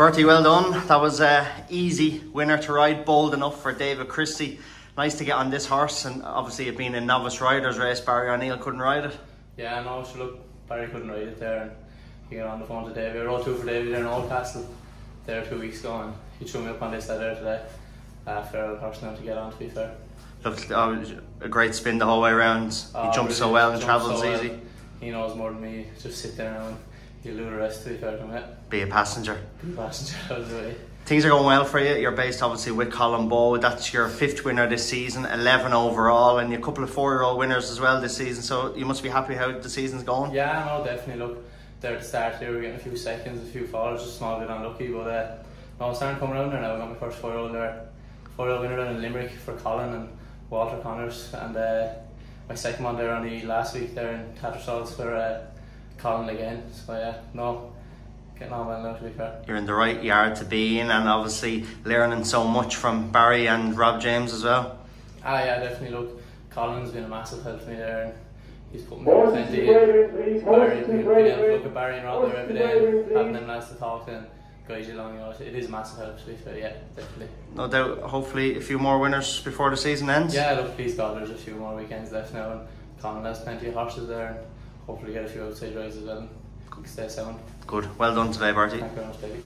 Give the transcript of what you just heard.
Bertie, well done. That was a easy winner to ride, Bold Enough for David Christie. Nice to get on this horse, and obviously it being a novice riders race, Barry O'Neill couldn't ride it. Yeah, no, sure, look, Barry couldn't ride it there, and he got on the phone to David. I rode two for David there in Oldcastle there two weeks ago, and he threw me up on this side there today. Uh, fair horse now to get on, to be fair. Looked oh, a great spin the whole way around. He Oh, jumps so well and travels so well. easy. He knows more than me. Just sit there now and he'll do the rest, to be fair to him. yeah. Be a passenger. Be a passenger the way. Things are going well for you. You're based obviously with Colin Bowe. That's your fifth winner this season, 11 overall, and a couple of four year old winners as well this season. So you must be happy how the season's going. Yeah, no, definitely. Look, there at the start there, we were getting a few seconds, a few falls, just a small bit unlucky, but uh, no, I'm starting to come around there now. I got my first four year old there, four year old winner down in Limerick for Colin and Walter Connors, and uh, my second one there only last week there in Tattersalls for uh, Colin again. So yeah, no, getting on well now to be fair. You're in the right yard to be in, and obviously learning so much from Barry and Rob James as well. Ah, yeah, definitely. Look, Colin's been a massive help to me there, and he's put me through plenty. and Barry, being being able to look at Barry and Rob there every day, and having them nice to talk to and guide you along. You know, it is a massive help to me. So yeah, definitely. No doubt, hopefully, a few more winners before the season ends. Yeah, look, please God, there's a few more weekends left now, and Colin has plenty of horses there, and hopefully get a few outside rides as well. Stay sound. Good. Well done today, Bertie.